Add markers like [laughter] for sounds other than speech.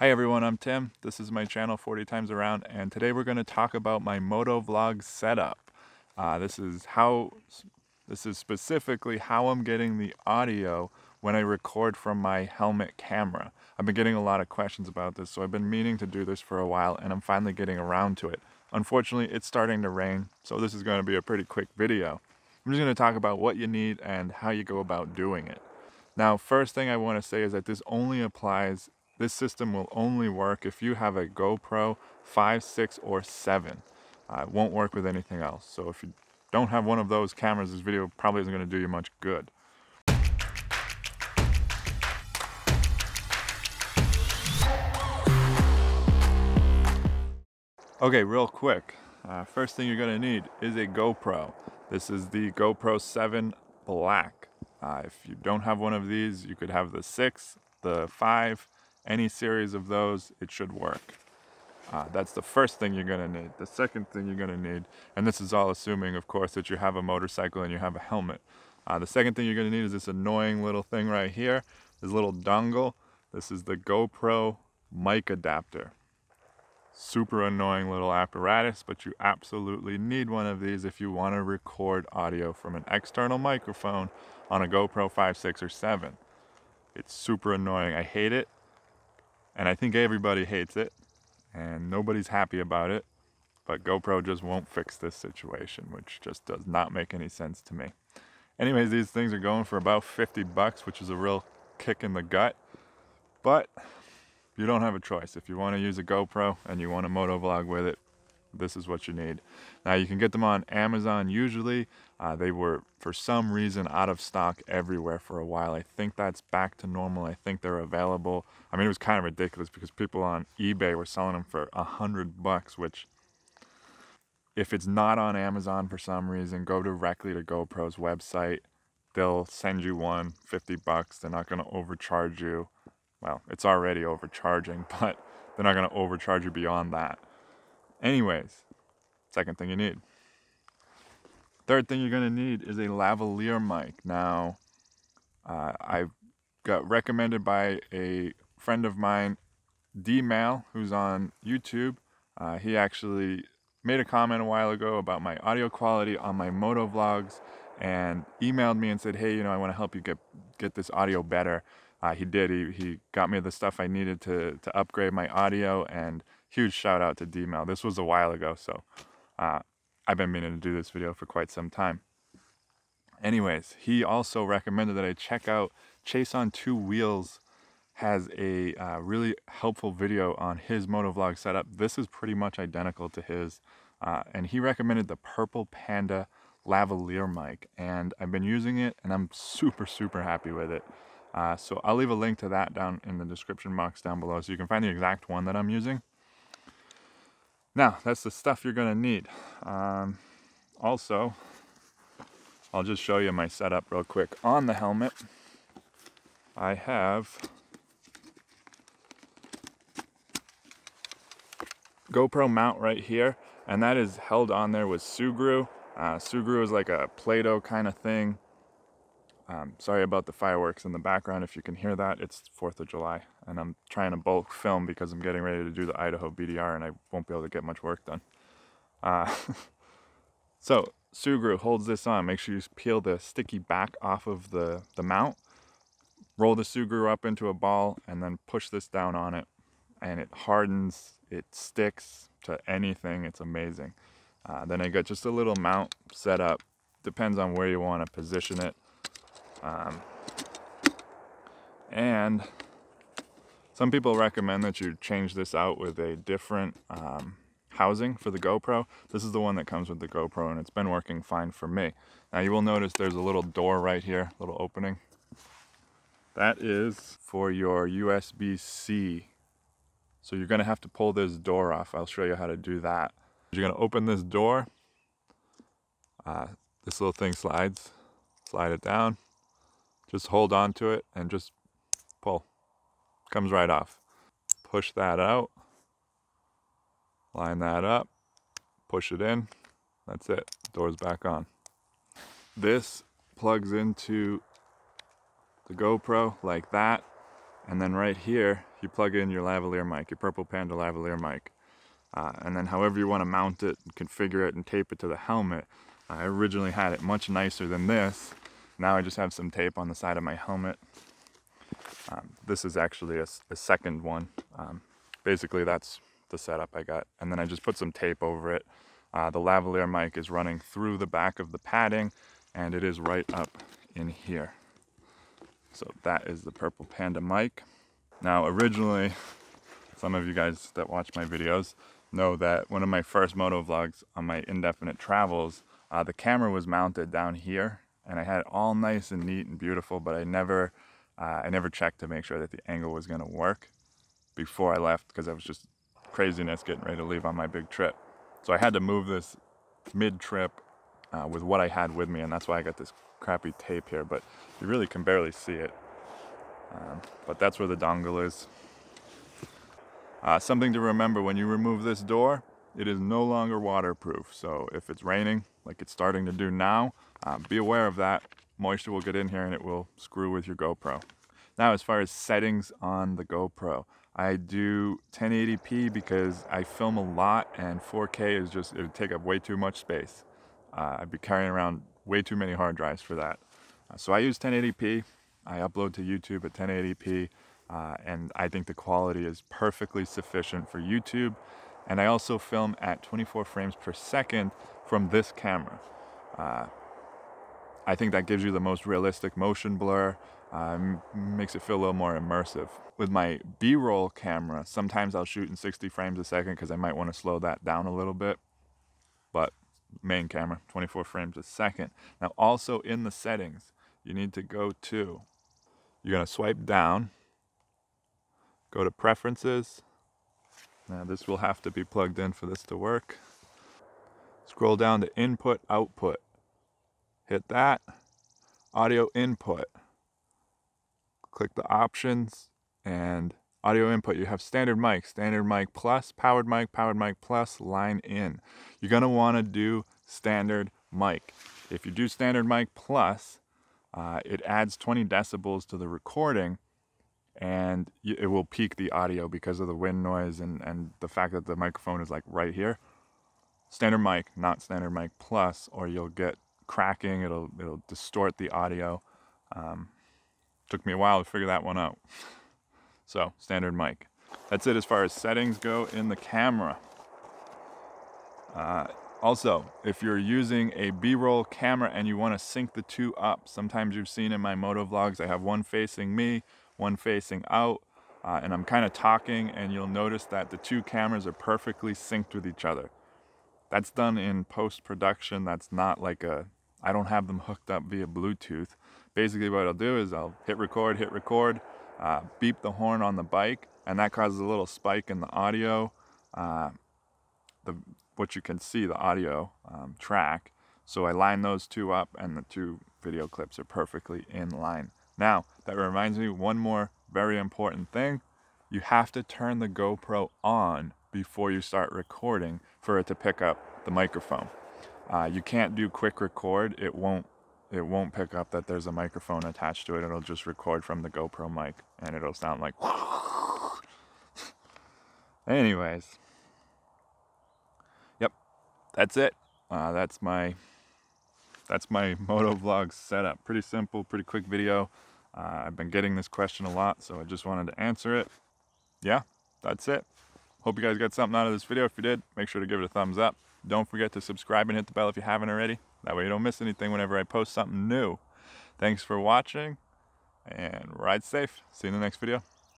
Hi everyone, I'm Tim. This is my channel 40 times around and today we're going to talk about my motovlog setup. Uh, this is how this is specifically how I'm getting the audio when I record from my helmet camera. I've been getting a lot of questions about this, so I've been meaning to do this for a while and I'm finally getting around to it. Unfortunately, it's starting to rain, so this is going to be a pretty quick video. I'm just going to talk about what you need and how you go about doing it. Now, first thing I want to say is that this only applies this system will only work if you have a GoPro 5, 6, or 7. Uh, it won't work with anything else. So if you don't have one of those cameras, this video probably isn't going to do you much good. Okay, real quick. Uh, first thing you're going to need is a GoPro. This is the GoPro 7 Black. Uh, if you don't have one of these, you could have the 6, the 5, any series of those, it should work. Uh, that's the first thing you're going to need. The second thing you're going to need, and this is all assuming, of course, that you have a motorcycle and you have a helmet. Uh, the second thing you're going to need is this annoying little thing right here, this little dongle. This is the GoPro mic adapter. Super annoying little apparatus, but you absolutely need one of these if you want to record audio from an external microphone on a GoPro 5, 6, or 7. It's super annoying. I hate it and I think everybody hates it and nobody's happy about it. But GoPro just won't fix this situation, which just does not make any sense to me. Anyways, these things are going for about 50 bucks, which is a real kick in the gut. But you don't have a choice. If you want to use a GoPro and you want to moto vlog with it, this is what you need. Now you can get them on Amazon usually. Uh, they were for some reason out of stock everywhere for a while. I think that's back to normal. I think they're available. I mean, it was kind of ridiculous because people on eBay were selling them for a hundred bucks, which if it's not on Amazon for some reason, go directly to GoPro's website. They'll send you one 50 bucks. They're not going to overcharge you. Well, it's already overcharging, [laughs] but they're not going to overcharge you beyond that. Anyways, second thing you need. Third thing you're gonna need is a lavalier mic. Now, uh, I got recommended by a friend of mine, D Mal, who's on YouTube. Uh, he actually made a comment a while ago about my audio quality on my moto vlogs and emailed me and said, hey, you know, I want to help you get get this audio better. Uh, he did. He, he got me the stuff I needed to, to upgrade my audio and huge shout out to D-Mel. This was a while ago, so uh, I've been meaning to do this video for quite some time. Anyways, he also recommended that I check out Chase on Two Wheels has a uh, really helpful video on his motovlog setup. This is pretty much identical to his, uh, and he recommended the Purple Panda lavalier mic, and I've been using it, and I'm super, super happy with it. Uh, so I'll leave a link to that down in the description box down below so you can find the exact one that I'm using. Now, that's the stuff you're gonna need. Um, also, I'll just show you my setup real quick. On the helmet, I have GoPro mount right here, and that is held on there with Sugru. Uh, Sugru is like a Play-Doh kind of thing. Um, sorry about the fireworks in the background if you can hear that. It's 4th of July and I'm trying to bulk film because I'm getting ready to do the Idaho BDR and I won't be able to get much work done. Uh, [laughs] so Sugru holds this on. Make sure you peel the sticky back off of the, the mount. Roll the Sugru up into a ball and then push this down on it and it hardens, it sticks to anything. It's amazing. Uh, then I got just a little mount set up. Depends on where you want to position it. Um, and some people recommend that you change this out with a different um, housing for the GoPro. This is the one that comes with the GoPro and it's been working fine for me. Now you will notice there's a little door right here, a little opening. That is for your USB-C. So you're gonna have to pull this door off. I'll show you how to do that. You're gonna open this door. Uh, this little thing slides. Slide it down. Just hold on to it and just pull. Comes right off. Push that out. Line that up. Push it in. That's it. Door's back on. This plugs into the GoPro like that. And then right here, you plug in your lavalier mic, your Purple Panda lavalier mic. Uh, and then however you want to mount it, configure it, and tape it to the helmet. I originally had it much nicer than this. Now I just have some tape on the side of my helmet. Um, this is actually a, a second one. Um, basically that's the setup I got. And then I just put some tape over it. Uh, the lavalier mic is running through the back of the padding and it is right up in here. So that is the Purple Panda mic. Now originally, some of you guys that watch my videos know that one of my first moto vlogs on my indefinite travels, uh, the camera was mounted down here and I had it all nice and neat and beautiful, but I never, uh, I never checked to make sure that the angle was gonna work before I left because I was just craziness getting ready to leave on my big trip. So I had to move this mid-trip uh, with what I had with me and that's why I got this crappy tape here, but you really can barely see it. Um, but that's where the dongle is. Uh, something to remember when you remove this door, it is no longer waterproof. So if it's raining, like it's starting to do now, uh, be aware of that. Moisture will get in here and it will screw with your GoPro. Now, as far as settings on the GoPro, I do 1080p because I film a lot and 4K is just, it would take up way too much space. Uh, I'd be carrying around way too many hard drives for that. Uh, so I use 1080p. I upload to YouTube at 1080p. Uh, and I think the quality is perfectly sufficient for YouTube. And I also film at 24 frames per second from this camera. Uh, I think that gives you the most realistic motion blur, um, makes it feel a little more immersive. With my B-roll camera, sometimes I'll shoot in 60 frames a second because I might want to slow that down a little bit. But main camera, 24 frames a second. Now also in the settings, you need to go to, you're going to swipe down, go to preferences. Now this will have to be plugged in for this to work. Scroll down to input output. Hit that, audio input. Click the options and audio input. You have standard mic, standard mic plus, powered mic, powered mic plus, line in. You're gonna wanna do standard mic. If you do standard mic plus, uh, it adds 20 decibels to the recording and it will peak the audio because of the wind noise and, and the fact that the microphone is like right here. Standard mic, not standard mic plus, or you'll get cracking, it'll, it'll distort the audio. Um, took me a while to figure that one out. [laughs] So, standard mic. That's it as far as settings go in the camera. Uh, also, if you're using a B-roll camera and you want to sync the two up, sometimes you've seen in my moto vlogs, I have one facing me, one facing out, uh, and I'm kind of talking and you'll notice that the two cameras are perfectly synced with each other. That's done in post-production. That's not like a, I don't have them hooked up via Bluetooth. Basically what I'll do is I'll hit record, hit record, uh, beep the horn on the bike, and that causes a little spike in the audio. Uh, the what you can see, the audio um, track. So I line those two up and the two video clips are perfectly in line. Now, that reminds me one more very important thing. You have to turn the GoPro on before you start recording for it to pick up the microphone. Uh, you can't do quick record. It won't it won't pick up that there's a microphone attached to it. It'll just record from the GoPro mic and it'll sound like [laughs] Anyways, Yep. that's it. Uh, that's my that's my [laughs] moto vlog setup. Pretty simple, pretty quick video. Uh, I've been getting this question a lot, so I just wanted to answer it. Yeah, that's it. Hope you guys got something out of this video. If you did, make sure to give it a thumbs up. Don't forget to subscribe and hit the bell if you haven't already. That way you don't miss anything whenever I post something new. Thanks for watching and ride safe. See you in the next video.